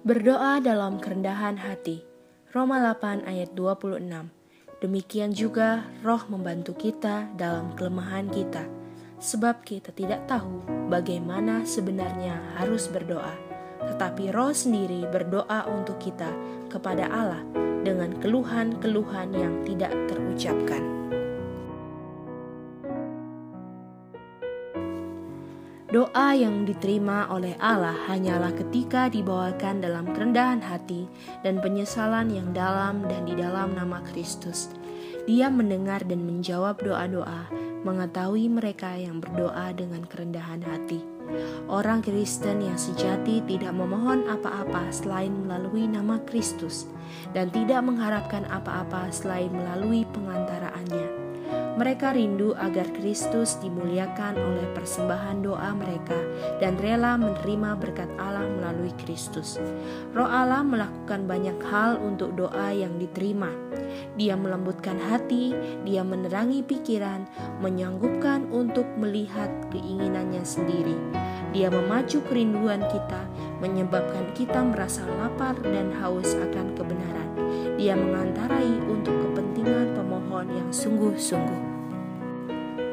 Berdoa dalam kerendahan hati. Roma 8 ayat 26. Demikian juga roh membantu kita dalam kelemahan kita. Sebab kita tidak tahu bagaimana sebenarnya harus berdoa. Tetapi roh sendiri berdoa untuk kita kepada Allah dengan keluhan-keluhan yang tidak terucapkan. Doa yang diterima oleh Allah hanyalah ketika dibawakan dalam kerendahan hati dan penyesalan yang dalam dan di dalam nama Kristus. Dia mendengar dan menjawab doa-doa, mengetahui mereka yang berdoa dengan kerendahan hati. Orang Kristen yang sejati tidak memohon apa-apa selain melalui nama Kristus dan tidak mengharapkan apa-apa selain melalui pengantaraannya. Mereka rindu agar Kristus dimuliakan oleh persembahan doa mereka dan rela menerima berkat Allah melalui Kristus. Roh Allah melakukan banyak hal untuk doa yang diterima. Dia melembutkan hati, dia menerangi pikiran, menyanggupkan untuk melihat keinginannya sendiri. Dia memacu kerinduan kita, menyebabkan kita merasa lapar dan haus akan kebenaran. Dia mengantarai untuk kepentingan pemohon yang sungguh-sungguh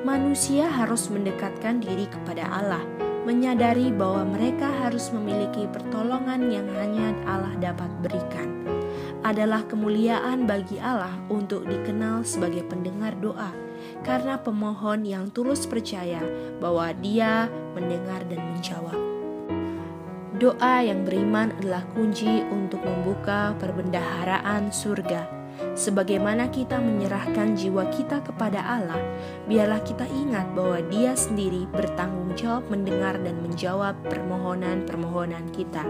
manusia harus mendekatkan diri kepada Allah, menyadari bahwa mereka harus memiliki pertolongan yang hanya Allah dapat berikan. Adalah kemuliaan bagi Allah untuk dikenal sebagai pendengar doa, karena pemohon yang tulus percaya bahwa Dia mendengar dan menjawab. Doa yang beriman adalah kunci untuk membuka perbendaharaan surga Sebagaimana kita menyerahkan jiwa kita kepada Allah, biarlah kita ingat bahwa Dia sendiri bertanggung jawab mendengar dan menjawab permohonan-permohonan kita.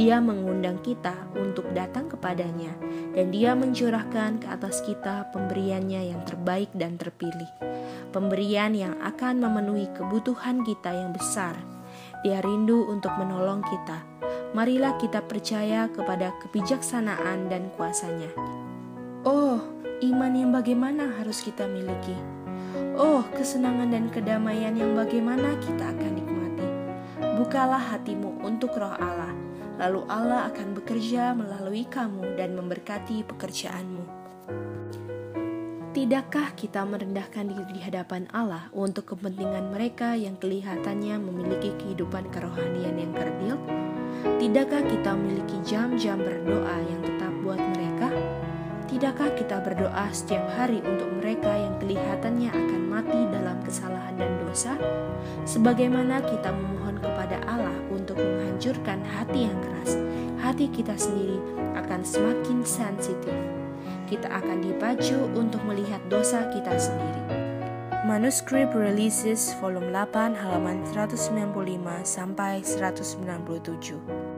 Dia mengundang kita untuk datang kepadanya, dan Dia mencurahkan ke atas kita pemberiannya yang terbaik dan terpilih. Pemberian yang akan memenuhi kebutuhan kita yang besar. Dia rindu untuk menolong kita. Marilah kita percaya kepada kebijaksanaan dan kuasanya. Oh, iman yang bagaimana harus kita miliki? Oh, kesenangan dan kedamaian yang bagaimana kita akan nikmati? Bukalah hatimu untuk roh Allah, lalu Allah akan bekerja melalui kamu dan memberkati pekerjaanmu. Tidakkah kita merendahkan diri di hadapan Allah untuk kepentingan mereka yang kelihatannya memiliki kehidupan kerohanian yang kerdil? Tidakkah kita memiliki jam-jam berdoa yang tetap buat? Tidakkah kita berdoa setiap hari untuk mereka yang kelihatannya akan mati dalam kesalahan dan dosa? Sebagaimana kita memohon kepada Allah untuk menghancurkan hati yang keras, hati kita sendiri akan semakin sensitif. Kita akan dipacu untuk melihat dosa kita sendiri. Manuskrip Releases volume 8 halaman 195 sampai 197.